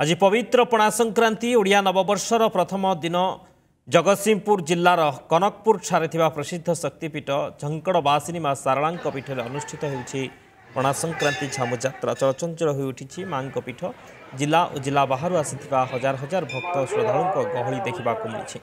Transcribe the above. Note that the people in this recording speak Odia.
ଆଜି ପବିତ୍ର ପଣା ସଂକ୍ରାନ୍ତି ଓଡ଼ିଆ ନବବର୍ଷର ପ୍ରଥମ ଦିନ ଜଗତସିଂହପୁର ଜିଲ୍ଲାର କନକପୁରଠାରେ ଥିବା ପ୍ରସିଦ୍ଧ ଶକ୍ତିପୀଠ ଝଙ୍କଡ଼ବାସିନୀ ମା ସାରଳାଙ୍କ ପୀଠରେ ଅନୁଷ୍ଠିତ ହେଉଛି ପଣା ସଂକ୍ରାନ୍ତି ଝାମୁଯାତ୍ରା। ଚଳଚଞ୍ଚଳ ହୋଇଉଠିଛି ମାଙ୍କ ପୀଠ। ଜିଲ୍ଲା ଓ ଜିଲ୍ଲା ବାହାରୁ ଆସିଥିବା ହଜାର ହଜାର ଭକ୍ତ ଶ୍ରଦ୍ଧାଳୁଙ୍କ ଗହଳି ଦେଖିବାକୁ ମିଳିଛି।